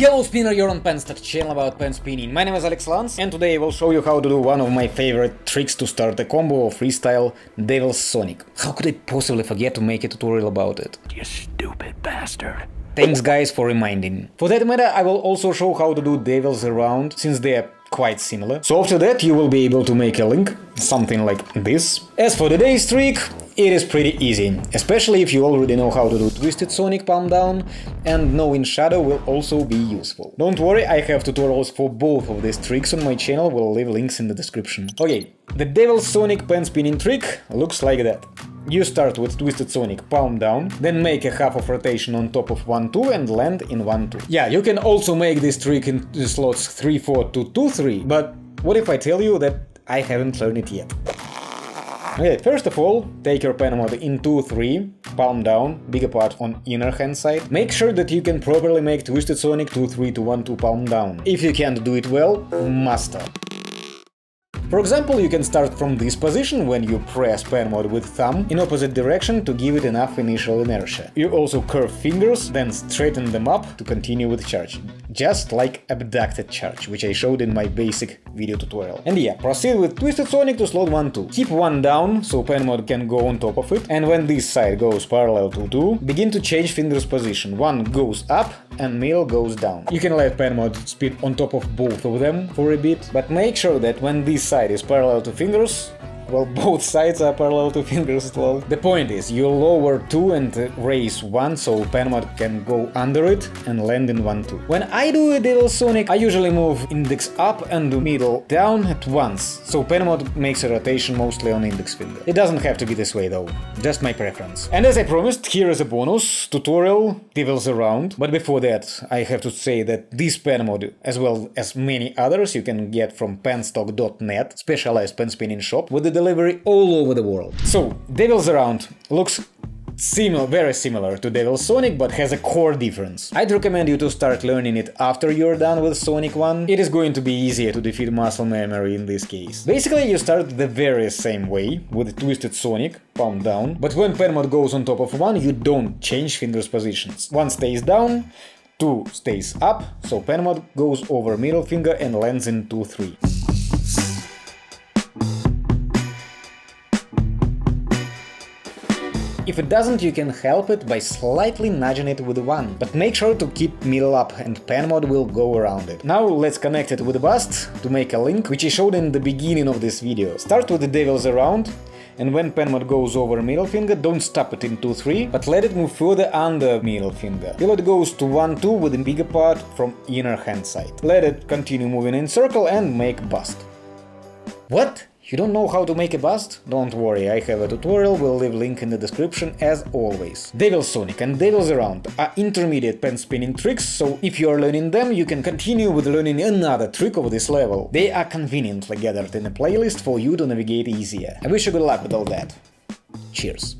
Hello spinner, you're on Penstock channel about pen spinning. My name is Alex Lantz and today I will show you how to do one of my favorite tricks to start a combo of freestyle Devil's Sonic. How could I possibly forget to make a tutorial about it? You stupid bastard. Thanks guys for reminding. For that matter, I will also show how to do Devil's Around, since they are quite similar. So after that you will be able to make a link, something like this. As for today's trick, it is pretty easy, especially if you already know how to do Twisted Sonic Palm Down, and knowing Shadow will also be useful. Don't worry, I have tutorials for both of these tricks on my channel, we'll leave links in the description. Okay, the Devil Sonic pen spinning trick looks like that. You start with Twisted Sonic palm down, then make a half of rotation on top of 1-2 and land in 1-2. Yeah, you can also make this trick in slots 3-4 to 2-3, but what if I tell you that I haven't learned it yet? Okay, first of all, take your pen mod in 2-3, palm down, big apart on inner hand side. Make sure that you can properly make Twisted Sonic 2-3 to 1-2 palm down. If you can't do it well, master. For example, you can start from this position when you press pen mod with thumb in opposite direction to give it enough initial inertia. You also curve fingers, then straighten them up to continue with charge. Just like abducted charge, which I showed in my basic video tutorial. And yeah, proceed with Twisted Sonic to slot 1-2. Keep one down, so pen mod can go on top of it, and when this side goes parallel to 2, begin to change fingers position. One goes up and middle goes down. You can let pen mod speed on top of both of them for a bit, but make sure that when this side is parallel to fingers, well, both sides are parallel to fingers well. The point is, you lower 2 and raise 1 so pen mod can go under it and land in 1 2. When I do a Devil Sonic, I usually move index up and do middle down at once, so pen mod makes a rotation mostly on index finger. It doesn't have to be this way though, just my preference. And as I promised, here is a bonus tutorial, Devil's Around, but before that I have to say that this pen mod, as well as many others, you can get from penstock.net, specialized pen spinning shop, with the delivery all over the world. So, Devil's Around looks similar, very similar to Devil Sonic, but has a core difference. I'd recommend you to start learning it after you're done with Sonic 1. It is going to be easier to defeat muscle memory in this case. Basically, you start the very same way, with Twisted Sonic, palm down, but when pen mod goes on top of one, you don't change fingers positions. One stays down, two stays up, so pen mod goes over middle finger and lands in 2-3. If it doesn't, you can help it by slightly nudging it with one, but make sure to keep middle up and pen mod will go around it. Now let's connect it with bust to make a link, which I showed in the beginning of this video. Start with the devils around, and when pen mod goes over middle finger, don't stop it in 2-3, but let it move further under middle finger, till it goes to 1-2 with the bigger part from inner hand side. Let it continue moving in circle and make bust. What? You don't know how to make a bust? Don't worry, I have a tutorial, we'll leave link in the description as always. Devil Sonic and Devils Around are intermediate pen spinning tricks, so if you are learning them, you can continue with learning another trick of this level. They are conveniently gathered in a playlist for you to navigate easier. I wish you good luck with all that. Cheers.